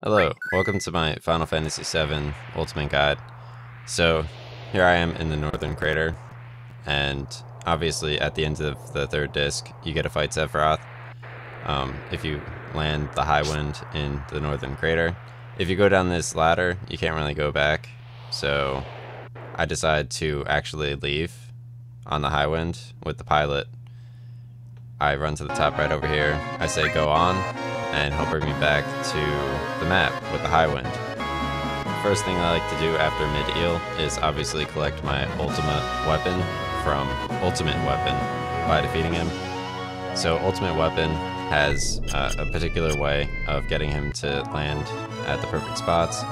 Hello, welcome to my Final Fantasy VII Ultimate Guide. So, here I am in the Northern Crater, and obviously at the end of the third disc, you get to fight Sephiroth. Um, if you land the High Wind in the Northern Crater. If you go down this ladder, you can't really go back, so I decide to actually leave on the High Wind with the pilot. I run to the top right over here, I say go on, and he'll bring me back to the map with the high wind. First thing I like to do after Mideel is obviously collect my ultimate weapon from Ultimate Weapon by defeating him. So Ultimate Weapon has uh, a particular way of getting him to land at the perfect spots.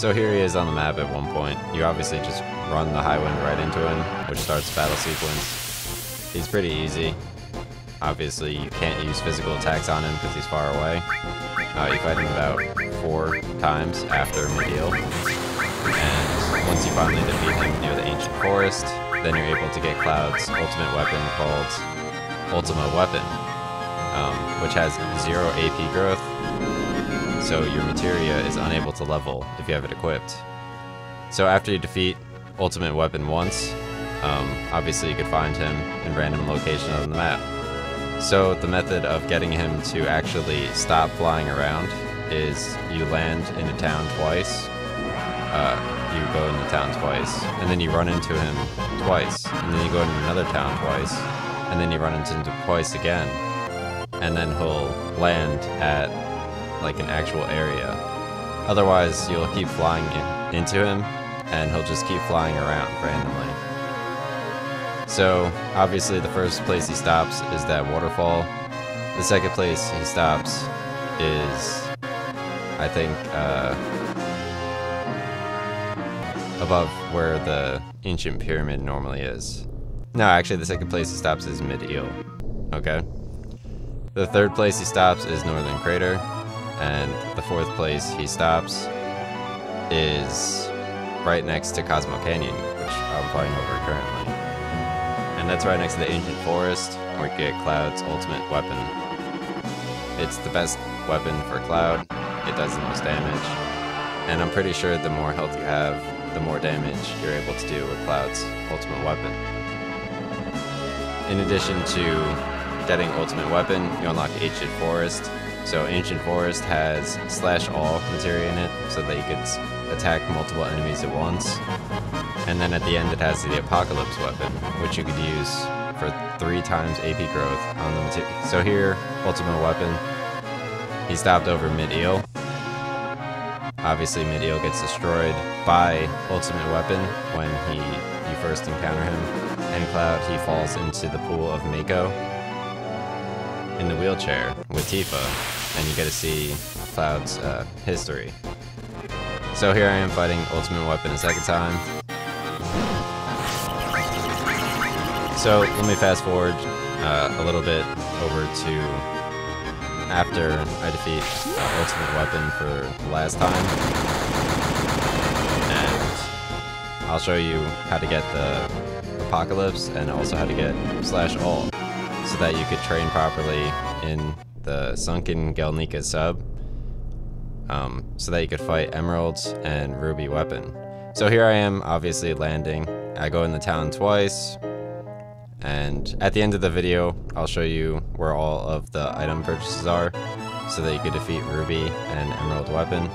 So here he is on the map at one point. You obviously just run the high wind right into him, which starts battle sequence. He's pretty easy. Obviously, you can't use physical attacks on him because he's far away. Uh, you fight him about four times after Mideel. And once you finally defeat him near the Ancient Forest, then you're able to get Cloud's ultimate weapon called Ultima Weapon, um, which has zero AP growth, so your materia is unable to level if you have it equipped. So after you defeat Ultimate Weapon once, um, obviously you could find him in random locations on the map. So the method of getting him to actually stop flying around is you land in a town twice. Uh, you go in the town twice, and then you run into him twice, and then you go into another town twice, and then you run into him twice again, and then he'll land at like an actual area. Otherwise, you'll keep flying in, into him, and he'll just keep flying around randomly. So, obviously the first place he stops is that waterfall. The second place he stops is, I think, uh, above where the ancient pyramid normally is. No, actually the second place he stops is Mideel. Okay? The third place he stops is Northern Crater, and the fourth place he stops is right next to Cosmo Canyon, which I'm flying over currently that's right next to the Ancient Forest, where you get Cloud's ultimate weapon. It's the best weapon for Cloud, it does the most damage, and I'm pretty sure the more health you have, the more damage you're able to do with Cloud's ultimate weapon. In addition to getting ultimate weapon, you unlock Ancient Forest. So Ancient Forest has slash all material in it, so that you could attack multiple enemies at once. And then at the end it has the Apocalypse weapon, which you could use for three times AP growth on the material. So here, Ultimate Weapon, he stopped over Mideel. Obviously Mideel gets destroyed by Ultimate Weapon when he you first encounter him. And Cloud, he falls into the pool of Mako in the wheelchair with Tifa, and you get to see Cloud's uh, history. So here I am fighting Ultimate Weapon a second time. So let me fast forward uh, a little bit over to after I defeat uh, Ultimate Weapon for the last time. And I'll show you how to get the Apocalypse and also how to get Slash All so that you could train properly in the Sunken Gelnika sub um, so that you could fight Emeralds and Ruby Weapon. So here I am obviously landing. I go in the town twice, and at the end of the video, I'll show you where all of the item purchases are so that you could defeat Ruby and Emerald Weapon.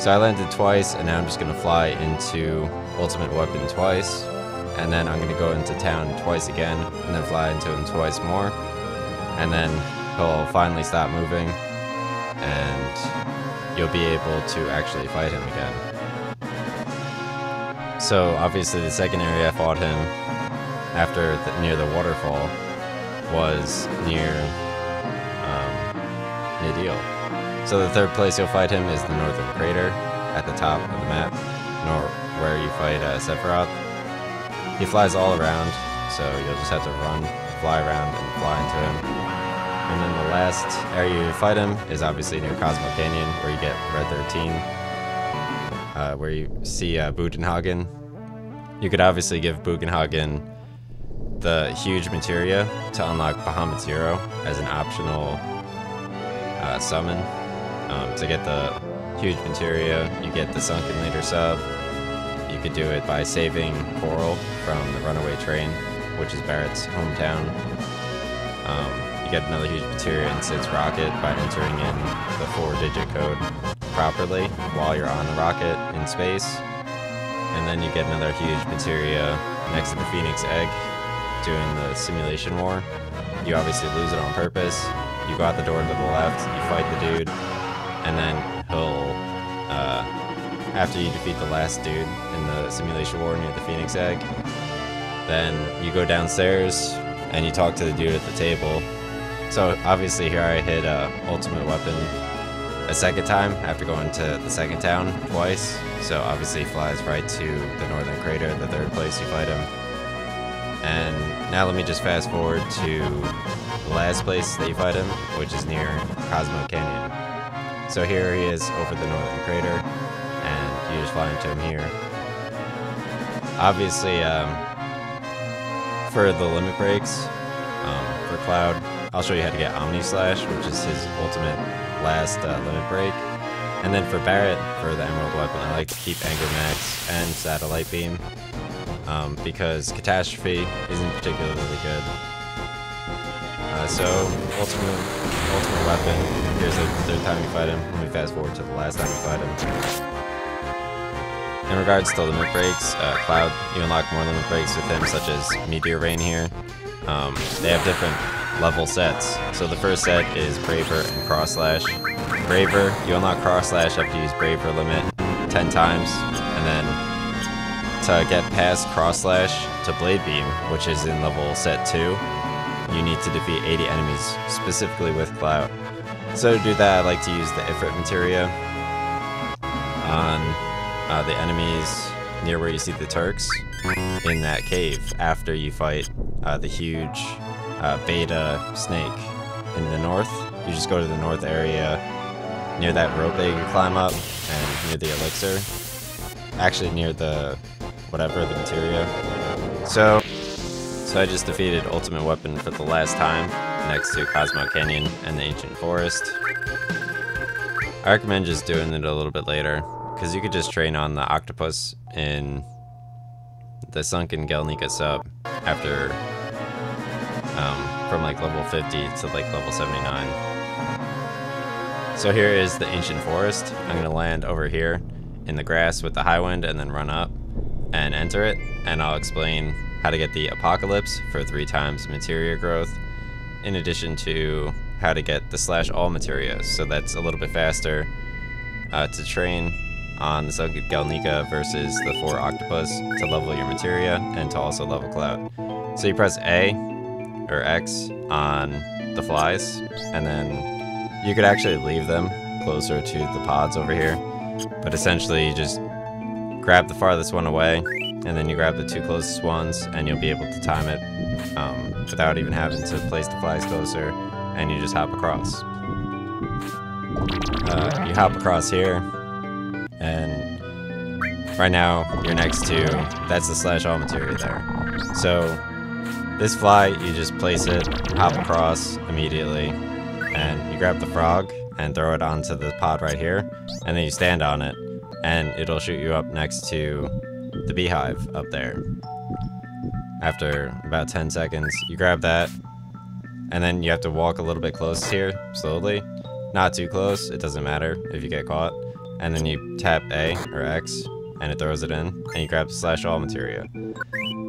So I landed twice, and now I'm just going to fly into Ultimate Weapon twice. And then I'm going to go into town twice again, and then fly into him twice more. And then he'll finally stop moving, and you'll be able to actually fight him again. So obviously the second area I fought him after the, near the waterfall was near um, Mideel. So the third place you'll fight him is the Northern Crater at the top of the map, nor where you fight uh, Sephiroth. He flies all around, so you'll just have to run, fly around, and fly into him. And then the last area you fight him is obviously near Cosmo Canyon, where you get Red 13, uh, where you see uh, Bugenhagen. You could obviously give Bugenhagen the huge materia to unlock Bahamut Zero as an optional uh, summon um, to get the huge materia, you get the Sunken Leader sub. You could do it by saving Corel from the runaway train, which is Barret's hometown. Um, get another huge in Cid's rocket by entering in the four-digit code properly while you're on the rocket in space. And then you get another huge materia next to the Phoenix Egg doing the simulation war. You obviously lose it on purpose. You go out the door to the left, you fight the dude, and then he'll, uh, after you defeat the last dude in the simulation war near the Phoenix Egg, then you go downstairs and you talk to the dude at the table. So obviously here I hit uh, ultimate weapon a second time after going to the second town twice. So obviously he flies right to the northern crater, the third place you fight him. And now let me just fast forward to the last place that you fight him, which is near Cosmo Canyon. So here he is over the northern crater, and you just fly into him here. Obviously, um, for the limit breaks, um, for Cloud, I'll show you how to get Omni Slash, which is his ultimate last uh, limit break. And then for Barret, for the Emerald Weapon, I like to keep Anger Max and Satellite Beam, um, because Catastrophe isn't particularly good. Uh, so, ultimate, ultimate weapon, here's the third time you fight him. Let me fast forward to the last time you fight him. In regards to limit breaks, uh, Cloud, you unlock more limit breaks with him, such as Meteor Rain here. Um, they have different level sets. So the first set is Braver and Cross Slash. Braver, you unlock Cross Slash after you use Braver limit 10 times, and then to get past Cross Slash to Blade Beam, which is in level set 2, you need to defeat 80 enemies, specifically with Cloud. So to do that, I like to use the Ifrit Materia on uh, the enemies near where you see the Turks in that cave after you fight uh, the huge uh, beta snake in the north. You just go to the north area near that rope that you can climb up and near the elixir. Actually near the whatever, the materia. So, so I just defeated Ultimate Weapon for the last time next to Cosmo Canyon and the Ancient Forest. I recommend just doing it a little bit later because you could just train on the octopus in the sunken Gelnika sub after um, from like level 50 to like level 79. So here is the ancient forest. I'm gonna land over here in the grass with the high wind and then run up and enter it and I'll explain how to get the apocalypse for three times materia growth in addition to how to get the slash all materia so that's a little bit faster uh, to train on the Sunken Gelnika versus the four octopus to level your materia and to also level cloud. So you press A or X on the flies and then you could actually leave them closer to the pods over here. But essentially you just grab the farthest one away and then you grab the two closest ones and you'll be able to time it um, without even having to place the flies closer and you just hop across. Uh, you hop across here and right now you're next to that's the slash all material there so this fly you just place it hop across immediately and you grab the frog and throw it onto the pod right here and then you stand on it and it'll shoot you up next to the beehive up there. After about 10 seconds you grab that and then you have to walk a little bit close here slowly. Not too close it doesn't matter if you get caught. And then you tap A or X, and it throws it in, and you grab slash all materia.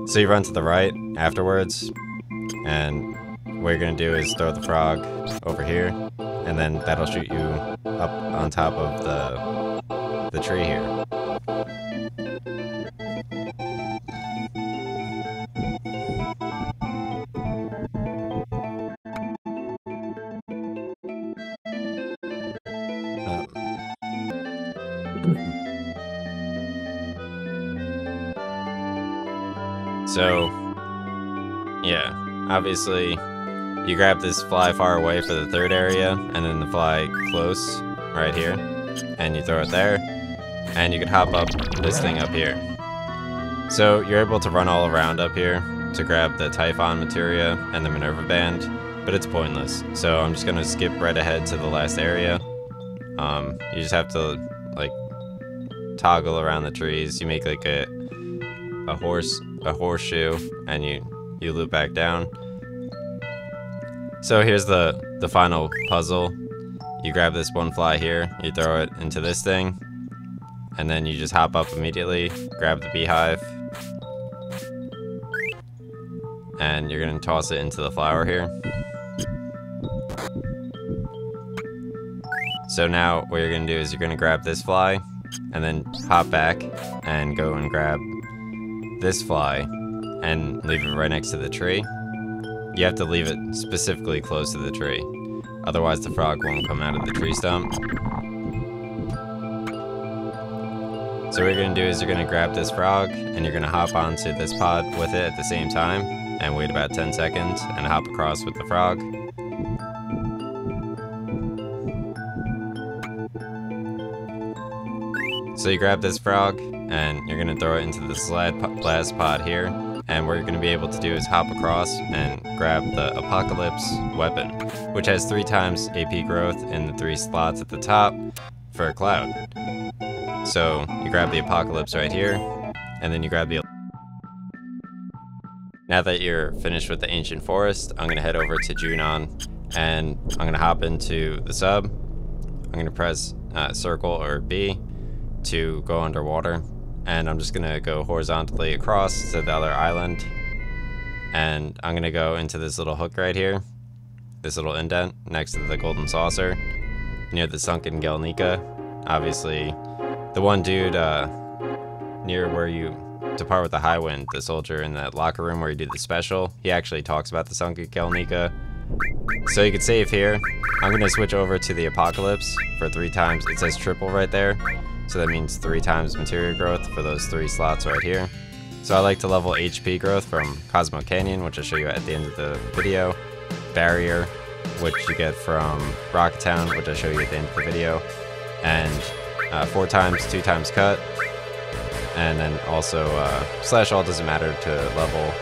So you run to the right afterwards, and what you're gonna do is throw the frog over here, and then that'll shoot you up on top of the the tree here. So, yeah, obviously, you grab this fly far away for the third area, and then the fly close right here, and you throw it there, and you can hop up this thing up here. So you're able to run all around up here to grab the Typhon materia and the Minerva band, but it's pointless. So I'm just gonna skip right ahead to the last area. Um, you just have to like toggle around the trees. You make like a a horse a horseshoe and you you loop back down. So here's the the final puzzle. You grab this one fly here, you throw it into this thing, and then you just hop up immediately, grab the beehive, and you're gonna toss it into the flower here. So now what you're gonna do is you're gonna grab this fly, and then hop back and go and grab this fly and leave it right next to the tree. You have to leave it specifically close to the tree. Otherwise the frog won't come out of the tree stump. So what you're to do is you're to grab this frog and you're to hop onto this pod with it at the same time and wait about 10 seconds and hop across with the frog. So you grab this frog and you're to throw it into the sled blast pod here and what you're to be able to do is hop across and grab the Apocalypse weapon, which has three times AP growth in the three slots at the top for a cloud. So you grab the Apocalypse right here, and then you grab the... Now that you're finished with the Ancient Forest, I'm going to head over to Junon, and I'm going to hop into the sub. I'm going to press uh, circle or B to go underwater and I'm just gonna go horizontally across to the other island. And I'm gonna go into this little hook right here this little indent next to the golden saucer near the sunken Gelnika obviously the one dude uh, near where you depart with the high wind the soldier in that locker room where you do the special he actually talks about the sunken Gelnika so you can save here I'm gonna switch over to the apocalypse for three times. It says triple right there so that means three times material growth for those three slots right here. So I like to level HP growth from Cosmo Canyon, which I'll show you at the end of the video. Barrier, which you get from Rocket Town, which I'll show you at the end of the video. And uh, four times, two times cut. And then also uh, slash all doesn't matter to level.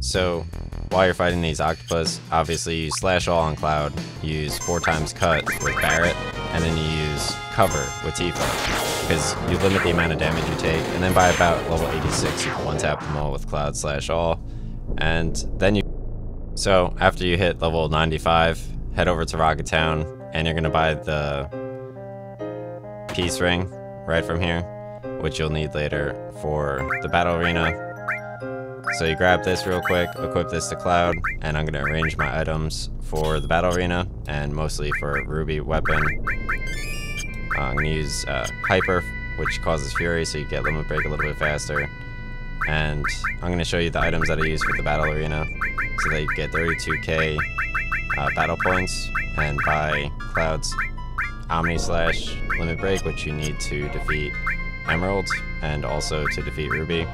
So while you're fighting these octopus, obviously you slash all on Cloud, use four times cut with Barret, and then you use cover with Tifa, because you limit the amount of damage you take, and then by about level 86 you can one-tap them all with Cloud slash all, and then you... So, after you hit level 95, head over to Rocket Town, and you're going to buy the Peace Ring right from here, which you'll need later for the Battle Arena, so you grab this real quick, equip this to Cloud, and I'm going to arrange my items for the Battle Arena, and mostly for Ruby Weapon. Uh, I'm to use uh, Hyper, which causes Fury, so you get Limit Break a little bit faster. And I'm going to show you the items that I use for the Battle Arena, so that you get 32k uh, battle points, and buy Cloud's Omni Slash Limit Break, which you need to defeat Emerald, and also to defeat Ruby.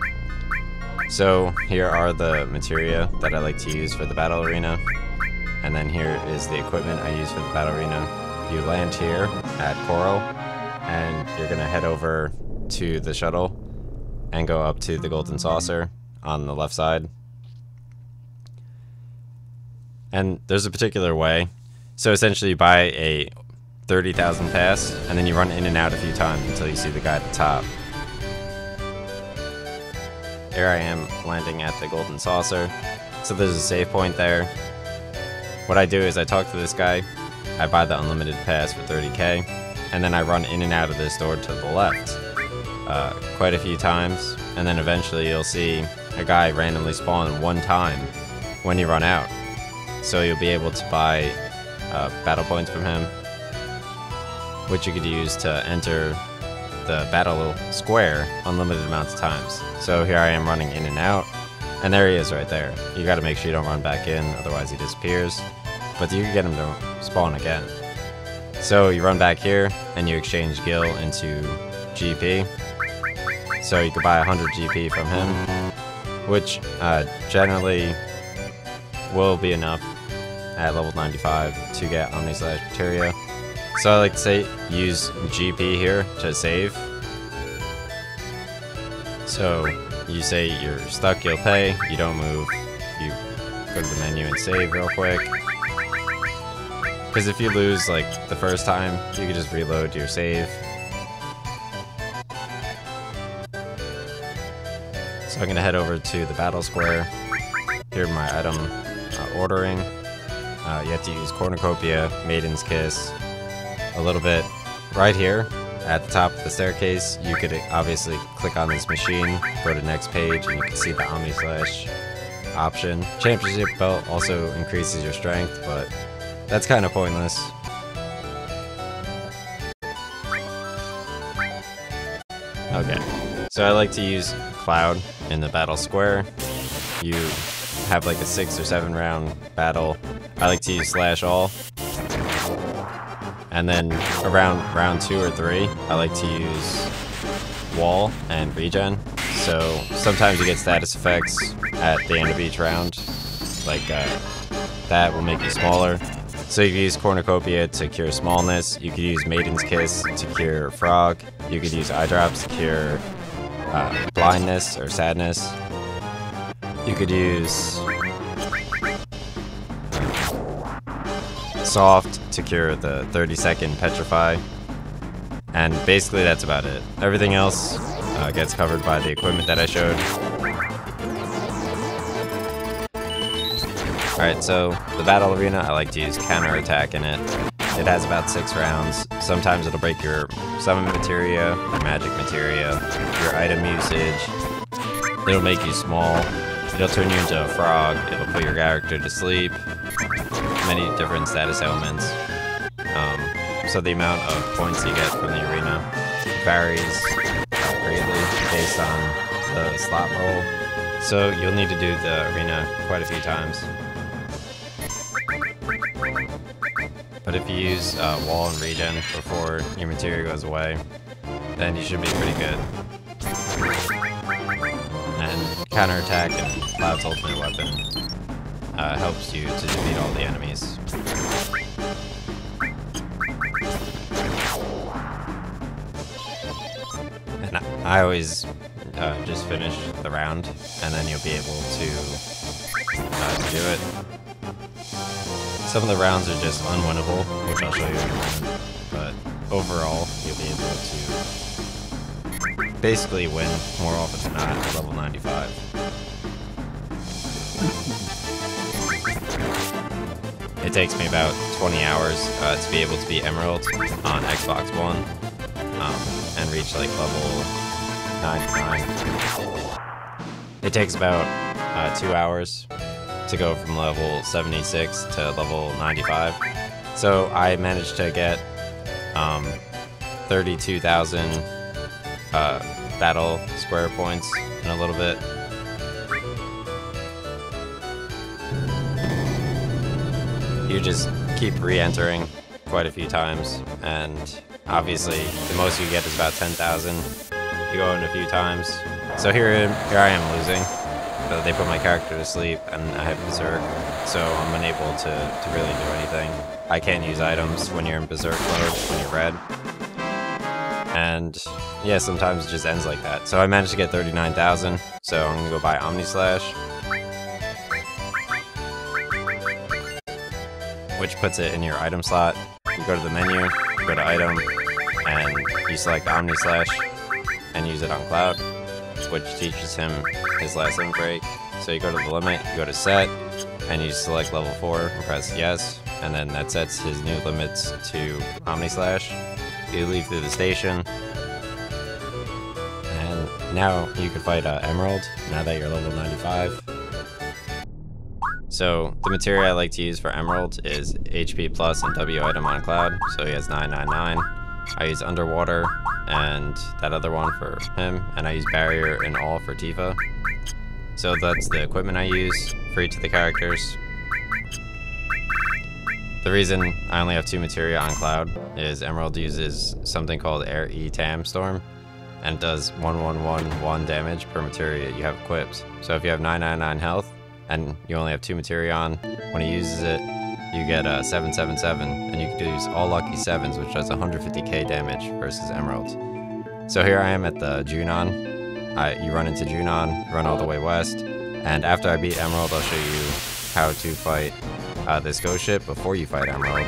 So here are the materia that I like to use for the battle arena. And then here is the equipment I use for the battle arena. You land here at Corel, and you're gonna head over to the shuttle and go up to the golden saucer on the left side. And there's a particular way. So essentially you buy a 30,000 pass, and then you run in and out a few times until you see the guy at the top. Here I am landing at the Golden Saucer. So there's a save point there. What I do is I talk to this guy, I buy the unlimited pass for 30k, and then I run in and out of this door to the left uh, quite a few times, and then eventually you'll see a guy randomly spawn one time when you run out. So you'll be able to buy uh, battle points from him, which you could use to enter the battle square unlimited amounts of times. So here I am running in and out, and there he is right there. You gotta make sure you don't run back in, otherwise he disappears. But you can get him to spawn again. So you run back here, and you exchange Gil into GP. So you could buy 100 GP from him, which uh, generally will be enough at level 95 to get Omni Slash. So I like to say use GP here to save. So you say you're stuck, you'll pay, you don't move, you go to the menu and save real quick. Because if you lose, like, the first time, you can just reload your save. So I'm to head over to the battle square. Here my item uh, ordering. Uh, you have to use Cornucopia, Maiden's Kiss, a little bit right here at the top of the staircase. You could obviously click on this machine, go to next page, and you can see the Omni Slash option. Championship belt also increases your strength, but that's kind of pointless. Okay, so I like to use Cloud in the battle square. You have like a six or seven round battle. I like to use Slash All. And then around round two or three, I like to use Wall and Regen. So sometimes you get status effects at the end of each round. Like uh, that will make you smaller. So you can use Cornucopia to cure smallness. You could use Maiden's Kiss to cure frog. You could use eye drops to cure uh, blindness or sadness. You could use soft to cure the 30 second petrify. And basically that's about it. Everything else uh, gets covered by the equipment that I showed. Alright, so the battle arena, I like to use counter attack in it. It has about six rounds. Sometimes it'll break your summon materia, your magic materia, your item usage. It'll make you small. It'll turn you into a frog. It'll put your character to sleep. Many different status ailments. Um, so the amount of points you get from the arena varies greatly based on the slot roll. So you'll need to do the arena quite a few times. But if you use uh, wall and regen before your material goes away, then you should be pretty good. And counterattack and Cloud's ultimate weapon uh, helps you to defeat all the enemies. And I always uh, just finish the round, and then you'll be able to uh, do it. Some of the rounds are just unwinnable, which I'll show you in a moment, but overall, you'll be able to basically win more often than not at level 95. It takes me about 20 hours uh, to be able to be Emerald on Xbox One um, and reach like level 99. It takes about uh, two hours to go from level 76 to level 95. So I managed to get um, 32,000 uh, battle square points in a little bit. You just keep re-entering quite a few times, and obviously the most you get is about 10,000. You go in a few times. So here, here I am losing. So they put my character to sleep, and I have Berserk, so I'm unable to, to really do anything. I can't use items when you're in Berserk mode, when you're red. And yeah, sometimes it just ends like that. So I managed to get 39,000, so I'm gonna go buy Omni Slash. Which puts it in your item slot. You go to the menu, go to item, and you select Omni Slash and use it on Cloud, which teaches him his last break. So you go to the limit, you go to set, and you select level 4 and press yes, and then that sets his new limits to Omni Slash. You leave through the station, and now you can fight uh, Emerald, now that you're level 95. So the material I like to use for Emerald is HP plus and W item on Cloud, so he has 999. I use Underwater and that other one for him, and I use Barrier and All for Tifa. So that's the equipment I use for each of the characters. The reason I only have two materia on Cloud is Emerald uses something called Air E Tam Storm, and does 1111 damage per materia you have equipped. So if you have 999 health, and you only have two materia on, when he uses it, you get a 777, and you can use all lucky sevens, which does 150k damage versus Emeralds. So here I am at the Junon. I, you run into Junon, run all the way west, and after I beat Emerald, I'll show you how to fight uh, this ghost ship before you fight Emerald.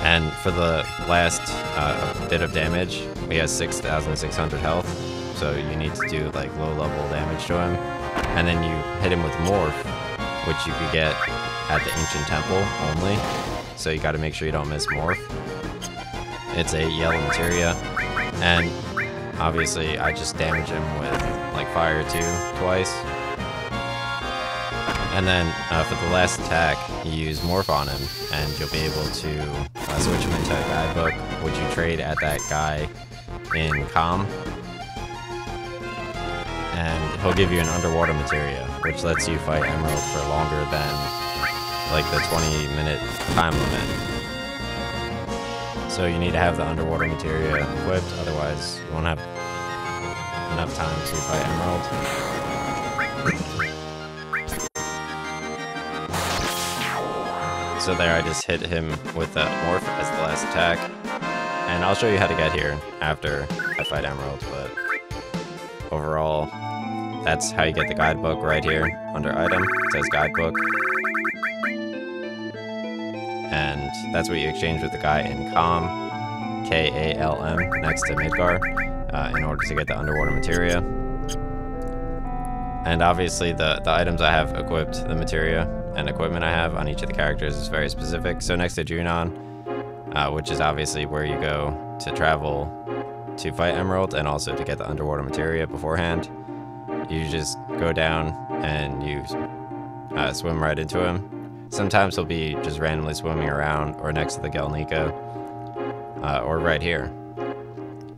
And for the last uh, bit of damage, he has 6,600 health, so you need to do like low level damage to him. And then you hit him with Morph, which you could get at the Ancient Temple only. So you gotta make sure you don't miss Morph. It's a yellow materia, and obviously I just damage him with like Fire 2 twice. And then uh, for the last attack, you use Morph on him, and you'll be able to uh, switch him into a guidebook, which you trade at that guy in Kalm. And he'll give you an underwater materia, which lets you fight Emerald for longer than like the 20 minute time limit. So you need to have the underwater materia equipped, otherwise you won't have enough time to fight Emerald. So there I just hit him with that Morph as the last attack. And I'll show you how to get here after I fight Emerald, but overall, that's how you get the guidebook right here under item. It says guidebook. And that's what you exchange with the guy in Kalm, K-A-L-M, next to Midgar, uh, in order to get the underwater materia. And obviously the, the items I have equipped, the materia, and equipment I have on each of the characters is very specific. So next to Junon, uh, which is obviously where you go to travel to fight Emerald and also to get the underwater materia beforehand, you just go down and you uh, swim right into him. Sometimes he'll be just randomly swimming around or next to the Gelnika uh, or right here.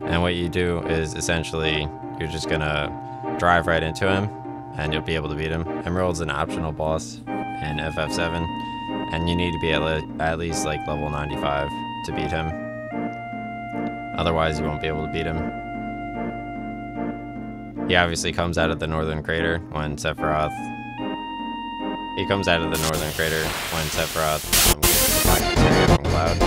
And what you do is essentially you're just gonna drive right into him and you'll be able to beat him. Emerald's an optional boss in FF7, and you need to be at, le at least like level 95 to beat him. Otherwise, you won't be able to beat him. He obviously comes out of the northern crater when Sephiroth. He comes out of the northern crater when Sephiroth um, from Cloud.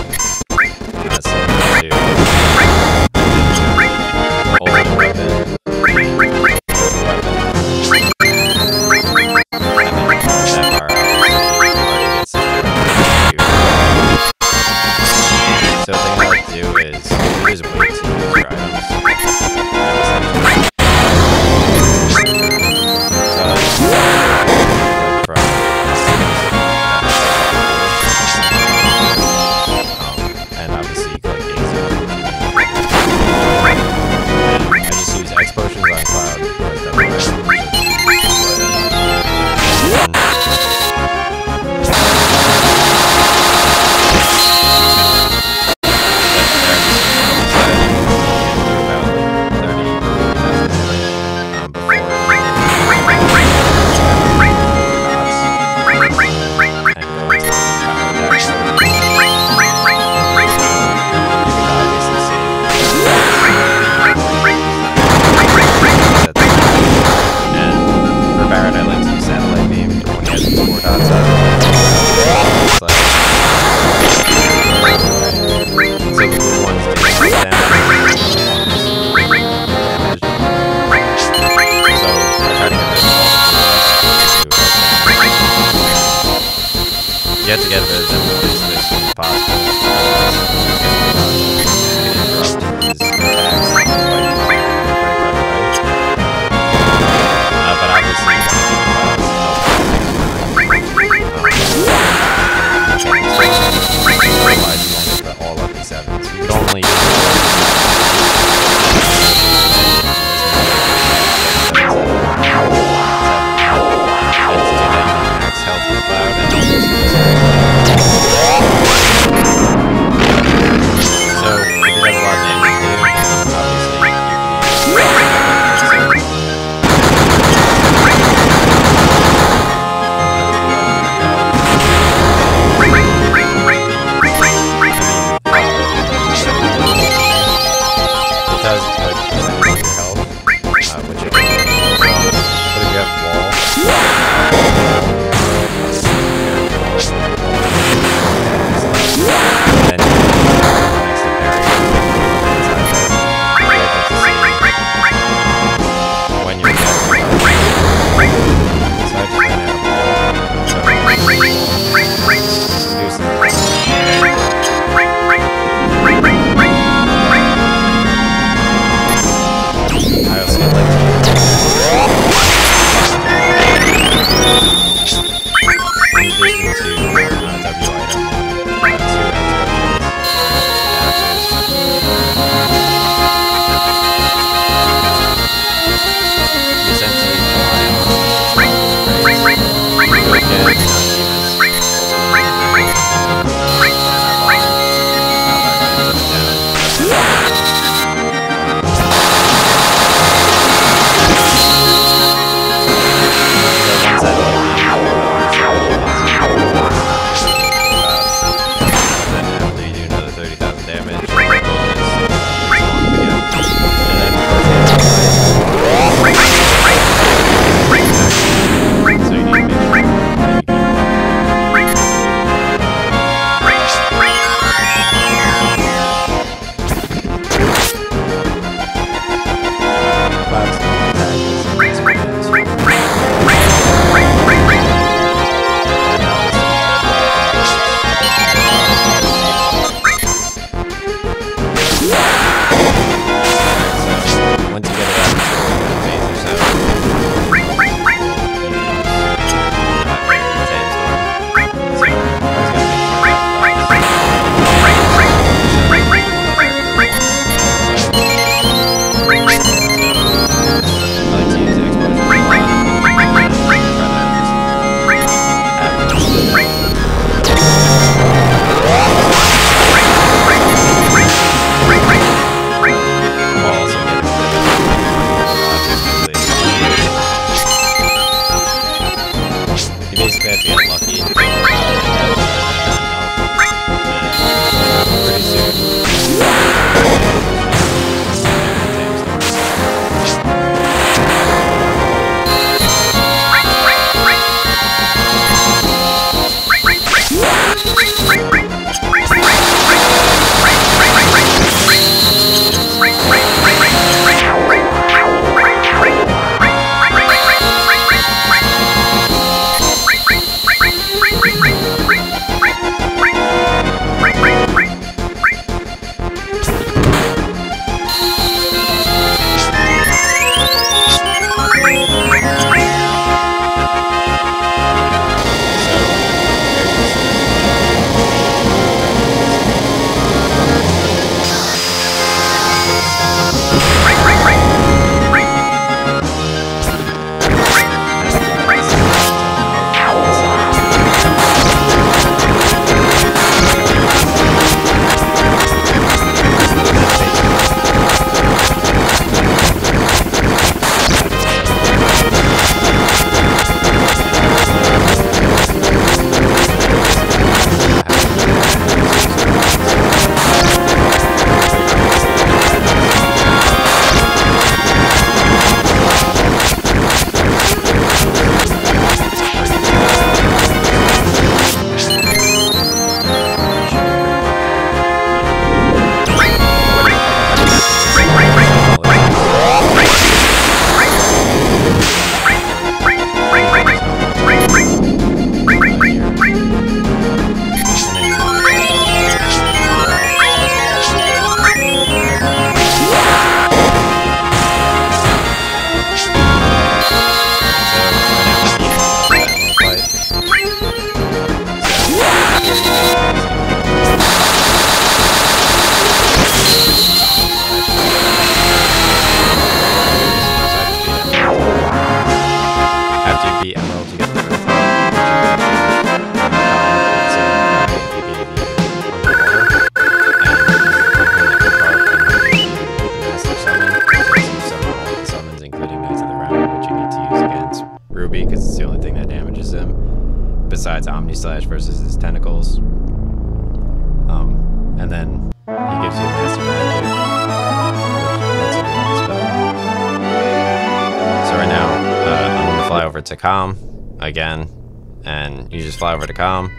Over to Kalm,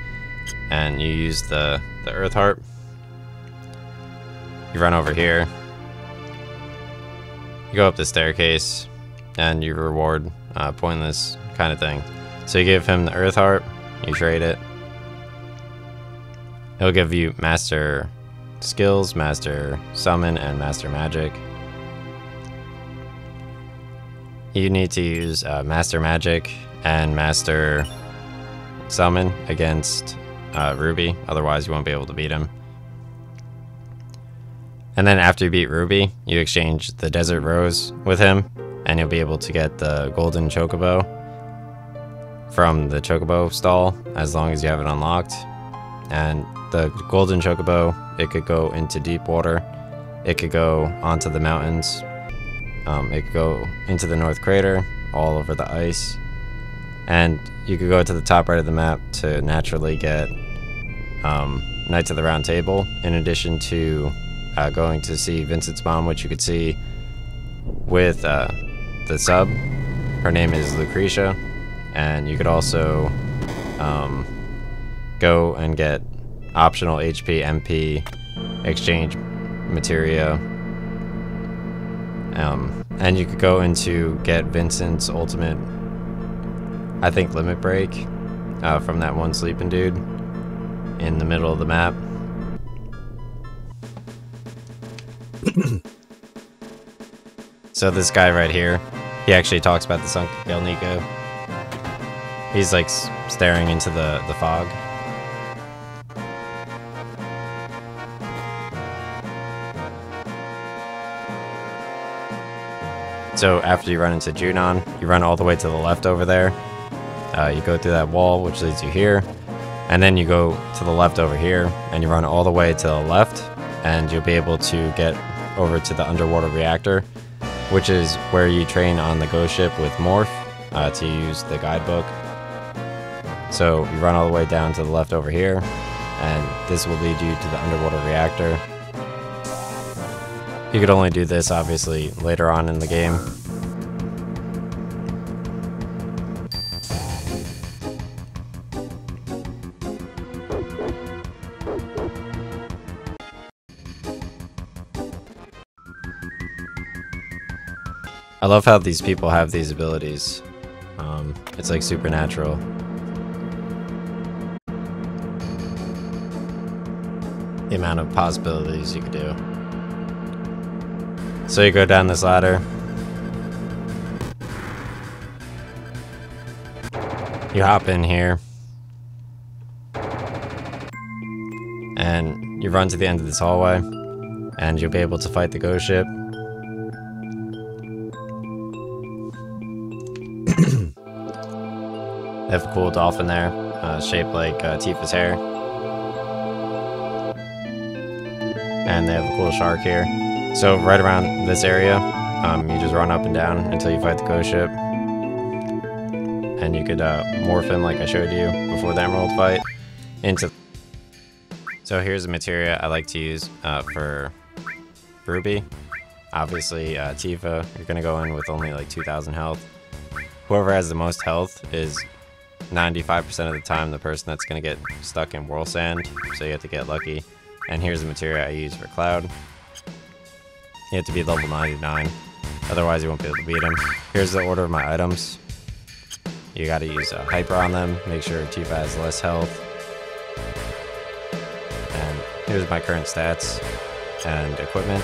and you use the the Earth Harp. You run over here. You go up the staircase, and you reward uh, pointless kind of thing. So you give him the Earth Harp. You trade it. He'll give you Master Skills, Master Summon, and Master Magic. You need to use uh, Master Magic and Master Summon against uh, Ruby, otherwise you won't be able to beat him. And then after you beat Ruby, you exchange the Desert Rose with him, and you'll be able to get the Golden Chocobo from the Chocobo stall as long as you have it unlocked. And the Golden Chocobo, it could go into deep water, it could go onto the mountains, um, it could go into the North Crater, all over the ice, and you could go to the top right of the map to naturally get um, Knights of the Round Table, in addition to uh, going to see Vincent's mom, which you could see with uh, the sub. Her name is Lucretia, and you could also um, go and get optional HP, MP, exchange materia. Um, and you could go into get Vincent's ultimate, I think, limit break uh, from that one sleeping dude in the middle of the map. so this guy right here, he actually talks about the sunken Gelnika. He's like staring into the, the fog. So after you run into Junon, you run all the way to the left over there. Uh, you go through that wall, which leads you here. And then you go to the left over here, and you run all the way to the left, and you'll be able to get over to the underwater reactor, which is where you train on the ghost ship with Morph uh, to use the guidebook. So you run all the way down to the left over here, and this will lead you to the underwater reactor. You could only do this, obviously, later on in the game. Love how these people have these abilities. Um, it's like supernatural. The amount of possibilities you could do. So you go down this ladder. You hop in here. And you run to the end of this hallway. And you'll be able to fight the ghost ship. Have a cool dolphin there, uh, shaped like uh, Tifa's hair. And they have a cool shark here. So right around this area, um, you just run up and down until you fight the ghost ship. And you could uh, morph him like I showed you before the emerald fight into... So here's the materia I like to use uh, for Ruby. Obviously, uh, Tifa, you're to go in with only like 2,000 health. Whoever has the most health is 95% of the time the person that's going to get stuck in whirl sand, so you have to get lucky. And here's the material I use for Cloud. You have to be level 99, otherwise you won't be able to beat him. Here's the order of my items. You gotta use a Hyper on them, make sure Tifa has less health. And here's my current stats and equipment.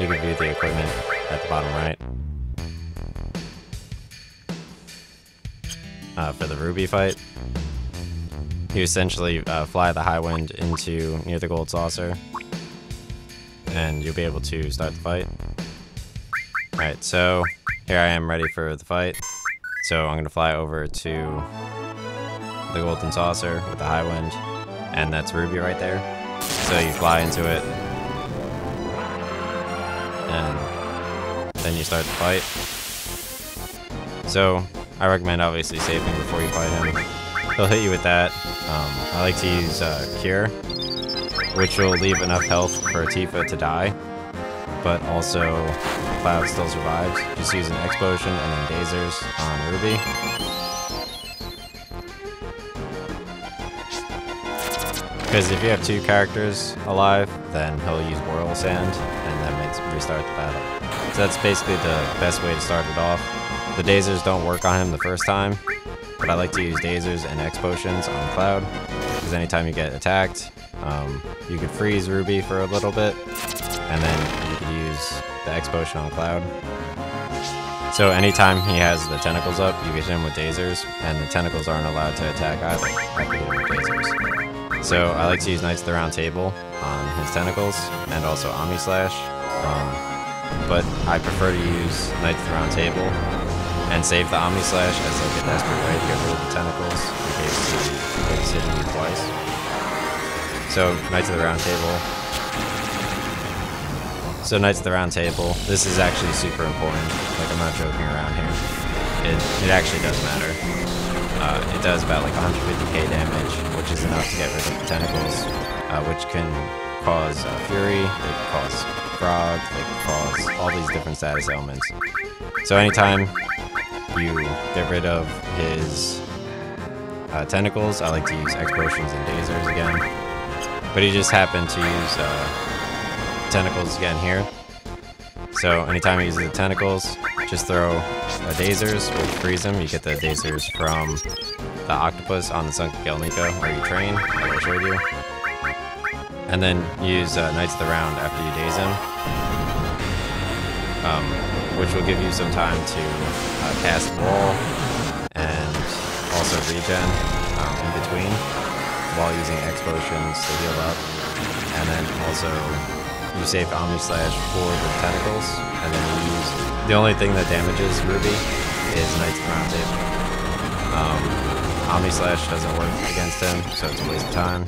You can view the equipment at the bottom right. Uh, for the Ruby fight. You essentially uh, fly the Highwind into near the gold saucer, and you'll be able to start the fight. Alright, so here I am ready for the fight. So I'm going to fly over to the golden saucer with the Highwind, and that's Ruby right there. So you fly into it, and then you start the fight. So I recommend obviously saving before you fight him. He'll hit you with that. Um, I like to use uh, Cure, which will leave enough health for Tifa to die, but also Cloud still survives. Just use an Explosion and then Dazers on Ruby. Because if you have two characters alive, then he'll use Whirl Sand, and then makes restart the battle. So that's basically the best way to start it off. The Dazers don't work on him the first time, but I like to use Dazers and X Potions on Cloud, because anytime you get attacked, um, you can freeze Ruby for a little bit, and then you can use the X Potion on Cloud. So anytime he has the tentacles up, you get him with Dazers, and the tentacles aren't allowed to attack either with. So I like to use Knights of the Round Table on his tentacles, and also Omni Slash. Um, but I prefer to use Knights of the Round Table and save the Omni Slash as like a desperate way to get rid of the tentacles in case he's hitting you twice. So, Knights of the Round Table. So, Knights of the Round Table. This is actually super important. Like, I'm not joking around here. It, it actually does matter. Uh, it does about like 150k damage, which is enough to get rid of the tentacles, uh, which can cause uh, Fury, they can cause Frog, they can cause all these different status ailments. So anytime you get rid of his uh, tentacles. I like to use X Potions and Dazers again. But he just happened to use uh, tentacles again here. So anytime he uses the tentacles, just throw a Dazers, which freeze him. You get the Dazers from the octopus on the Sunken Gelnika, where you train, like I showed you. And then use uh, Knights of the Round after you daze him. Um, which will give you some time to uh, cast Wall and also regen um, in between while using X potions to heal up. And then also you save Omni Slash for the tentacles, and then you use the only thing that damages Ruby is Knights Table. Um, Omni Slash doesn't work against him, so it's a waste of time.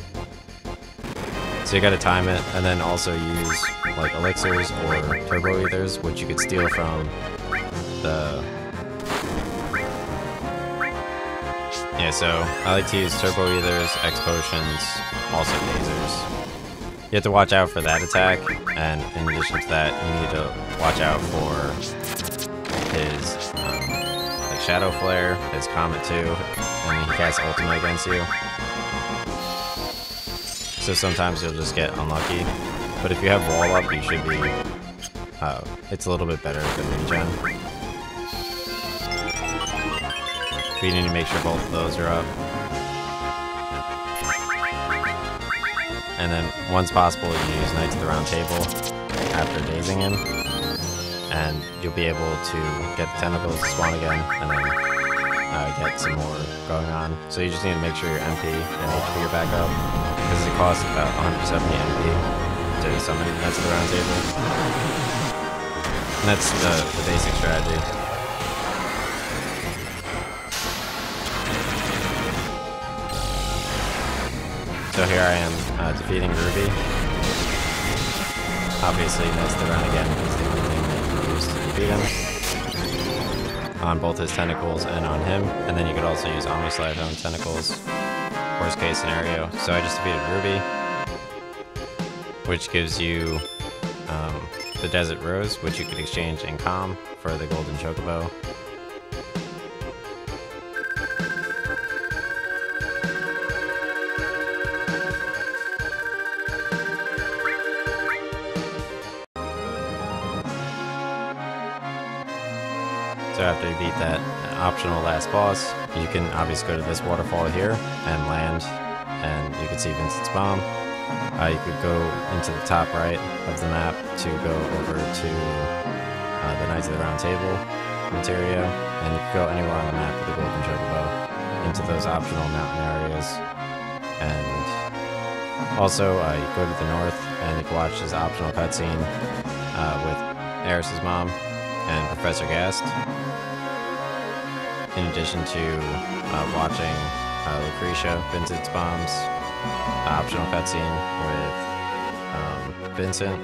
So you gotta time it, and then also use like elixirs or turbo ethers, which you could steal from the Yeah, so I like to use turbo ethers, X potions, also Dazers. You have to watch out for that attack, and in addition to that, you need to watch out for his um, like Shadow Flare, his Comet too, and he casts Ultimate against you. So sometimes you'll just get unlucky, but if you have Wall Up, you should be. Uh, it's a little bit better than regen. But you need to make sure both of those are up. And then, once possible, you use Knights of the Round Table after dazing him. And you'll be able to get the tentacles to spawn again, and then uh, get some more going on. So you just need to make sure your MP and HP are back up, because it costs about 170 MP to summon Knights of the Round Table. And that's the, the basic strategy. So here I am uh, defeating Ruby. Obviously, that's the run again is the only thing that you use to defeat him. On both his tentacles and on him. And then you could also use Omnislide on tentacles. Worst case scenario. So I just defeated Ruby. Which gives you um, the Desert Rose, which you could exchange in Kalm for the Golden Chocobo. So after you beat that optional last boss, you can obviously go to this waterfall here and land, and you can see Vincent's bomb. Uh, you could go into the top right of the map to go over to uh, the Knights of the Round Table materia, and you could go anywhere on the map with the Golden Chocobo into those optional mountain areas. And also, uh, you go to the north, and you can watch this optional cutscene uh, with Aeris's mom and Professor Gast in addition to uh, watching uh, Lucretia, Vincent's bombs, optional cutscene with um, Vincent.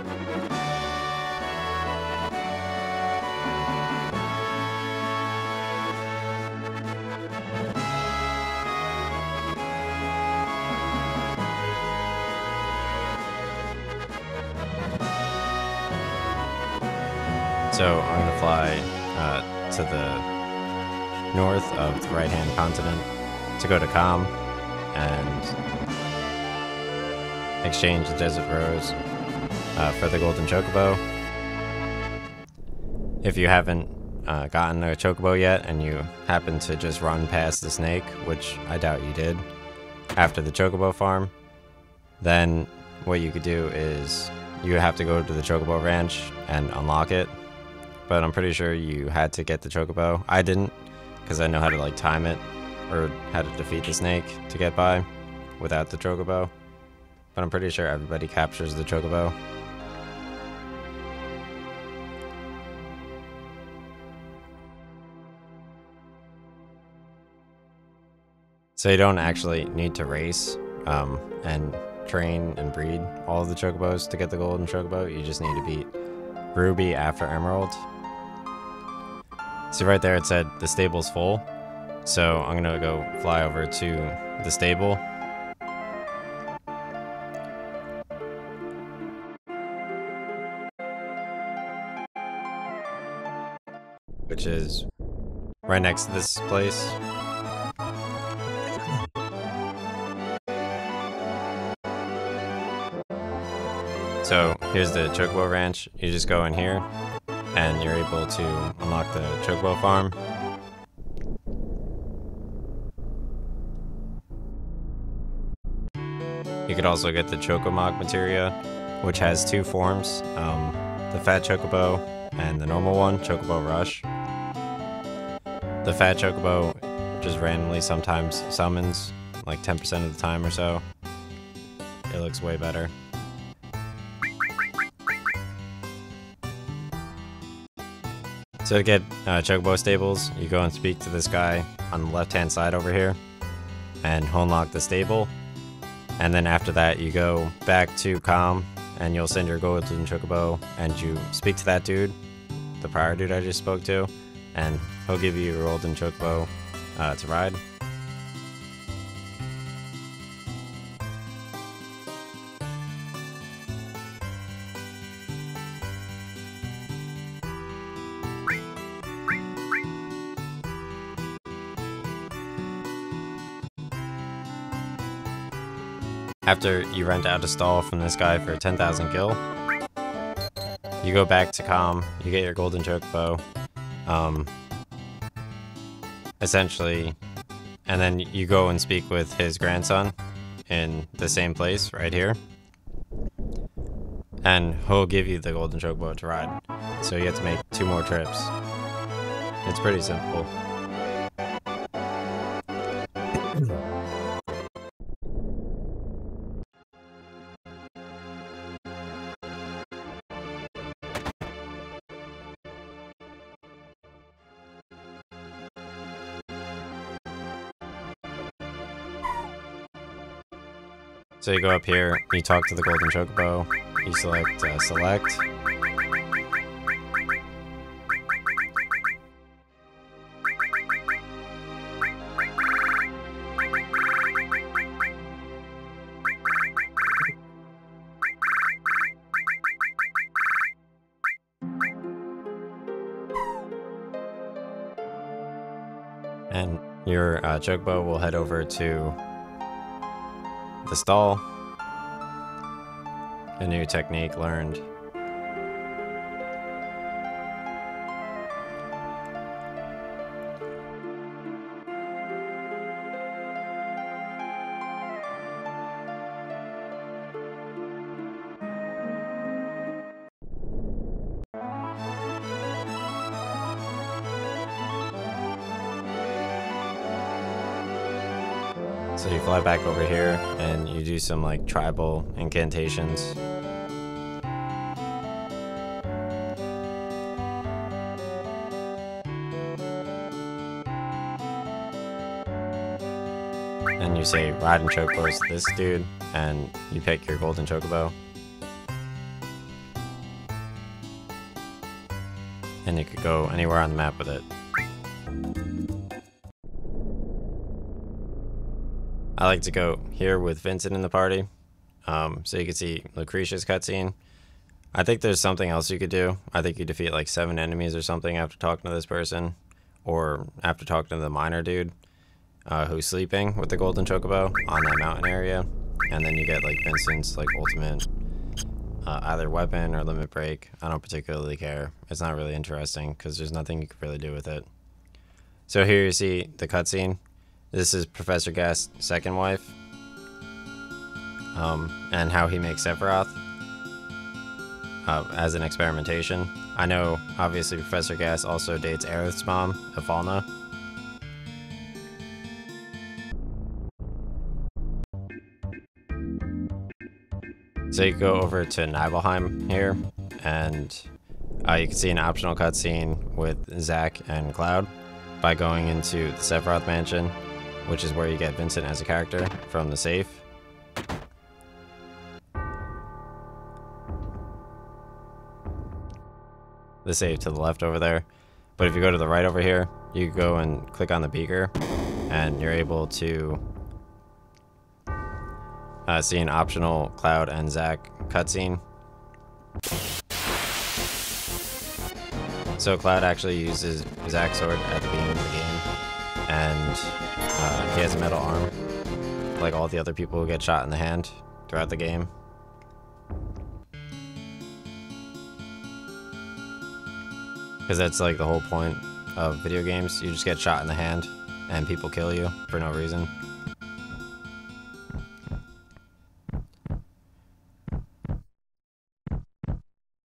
So I'm gonna fly uh, to the north of the right-hand continent to go to Kalm and exchange the Desert Rose uh, for the Golden Chocobo. If you haven't uh, gotten a Chocobo yet and you happen to just run past the snake, which I doubt you did, after the Chocobo farm, then what you could do is you have to go to the Chocobo Ranch and unlock it. But I'm pretty sure you had to get the Chocobo. I didn't, because I know how to like time it or how to defeat the snake to get by without the chocobo. But I'm pretty sure everybody captures the chocobo. So you don't actually need to race um, and train and breed all of the chocobos to get the golden chocobo. You just need to beat Ruby after Emerald See right there it said the stable's full. So I'm gonna go fly over to the stable. Which is right next to this place. So here's the Chocobo Ranch. You just go in here, and you're able to unlock the Chocobo farm. You could also get the Chocomog materia, which has two forms, um, the Fat Chocobo and the normal one, Chocobo Rush. The Fat Chocobo just randomly sometimes summons, like 10% of the time or so. It looks way better. So to get uh, Chocobo stables, you go and speak to this guy on the left-hand side over here, and unlock the stable. And then after that, you go back to Kalm, and you'll send your golden Chocobo, and you speak to that dude, the prior dude I just spoke to, and He'll give you your Olden Chocobo uh, to ride. After you rent out a stall from this guy for 10,000 gil, you go back to Kalm, you get your Golden Chocobo, um, essentially, and then you go and speak with his grandson in the same place right here. And he'll give you the golden chocobo to ride. So you have to make two more trips. It's pretty simple. So you go up here, you talk to the golden chocobo, you select uh, select. And your uh, chocobo will head over to the stall. A new technique learned. So you fly back over here and you do some like tribal incantations. And you say ride riding chocobos to this dude and you pick your golden chocobo. And you could go anywhere on the map with it. I like to go here with Vincent in the party, um, so you can see Lucretia's cutscene. I think there's something else you could do. I think you defeat like seven enemies or something after talking to this person, or after talking to the miner dude uh, who's sleeping with the golden chocobo on that mountain area, and then you get like Vincent's like ultimate uh, either weapon or limit break. I don't particularly care. It's not really interesting because there's nothing you can really do with it. So here you see the cutscene. This is Professor Gast's second wife. Um, and how he makes Sephiroth uh, as an experimentation. I know, obviously, Professor Ghast also dates Aerith's mom, Ifalna. So you go over to Nibelheim here, and uh, you can see an optional cutscene with Zack and Cloud by going into the Sephiroth mansion which is where you get Vincent as a character from the safe. The safe to the left over there. But if you go to the right over here, you go and click on the beaker, and you're able to uh, see an optional Cloud and Zack cutscene. So Cloud actually uses Zack's sword at the beginning of the game, and uh, he has a metal arm, like all the other people who get shot in the hand throughout the game. Because that's like the whole point of video games. You just get shot in the hand, and people kill you for no reason.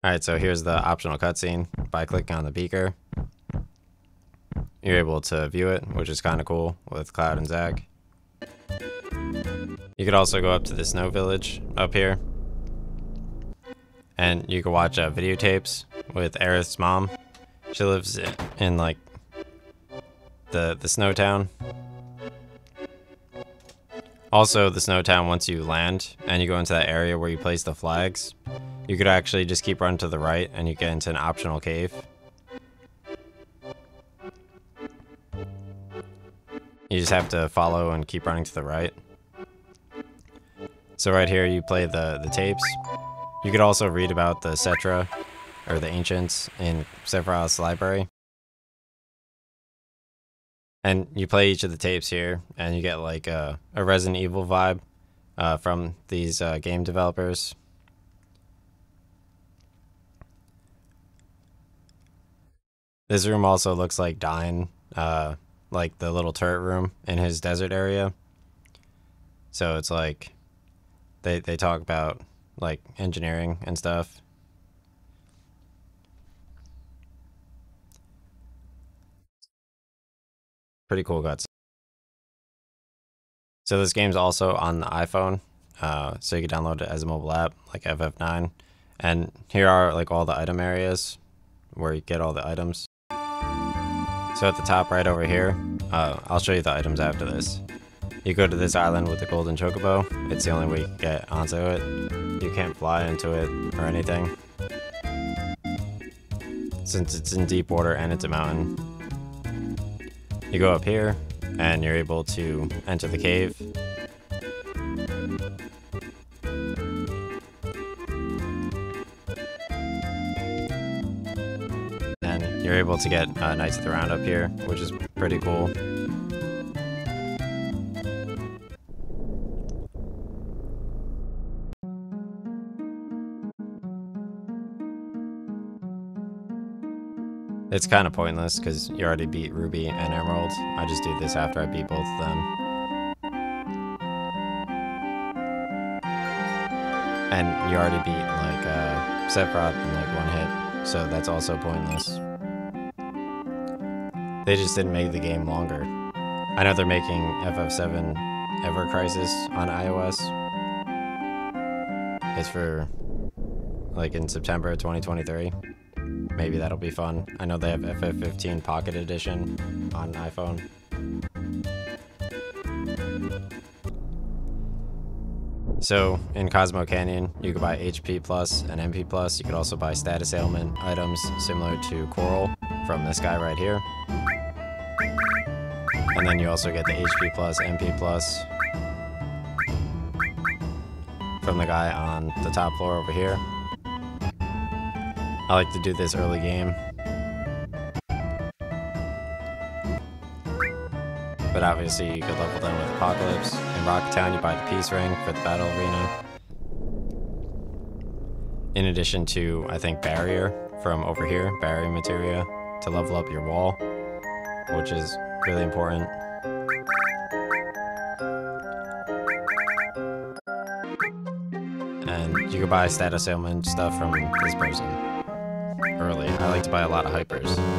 Alright, so here's the optional cutscene by clicking on the beaker you're able to view it, which is kind of cool with Cloud and Zack. You could also go up to the snow village up here. And you can watch uh, videotapes with Aerith's mom. She lives in, like, the, the snow town. Also, the snow town, once you land and you go into that area where you place the flags, you could actually just keep running to the right and you get into an optional cave. You just have to follow and keep running to the right. So right here, you play the, the tapes. You could also read about the Cetra, or the Ancients, in Sephiroth's library. And you play each of the tapes here, and you get like a, a Resident Evil vibe uh, from these uh, game developers. This room also looks like Dyne, uh, like the little turret room in his desert area. So it's like they they talk about like engineering and stuff. Pretty cool guts. So this game's also on the iPhone, uh, so you can download it as a mobile app like FF9. And here are like all the item areas where you get all the items. So at the top right over here, uh, I'll show you the items after this. You go to this island with the golden chocobo. It's the only way you get onto it. You can't fly into it or anything. Since it's in deep water and it's a mountain. You go up here, and you're able to enter the cave. You're able to get uh, Knights of the Round up here, which is pretty cool. It's kind of pointless because you already beat Ruby and Emerald. I just do this after I beat both of them. And you already beat like uh, Sephiroth in like one hit, so that's also pointless. They just didn't make the game longer. I know they're making FF7 Ever Crisis on iOS. It's for like in September 2023. Maybe that'll be fun. I know they have FF15 Pocket Edition on iPhone. So in Cosmo Canyon, you can buy HP Plus and MP Plus. You could also buy status ailment items similar to Corel from this guy right here. And then you also get the HP Plus, MP Plus from the guy on the top floor over here. I like to do this early game. But obviously you could level them with Apocalypse. In Rocket Town you buy the Peace Ring for the Battle Arena. In addition to, I think, Barrier from over here, Barrier Materia, to level up your wall, which is really important. And you can buy status ailment stuff from this person early. I like to buy a lot of hypers.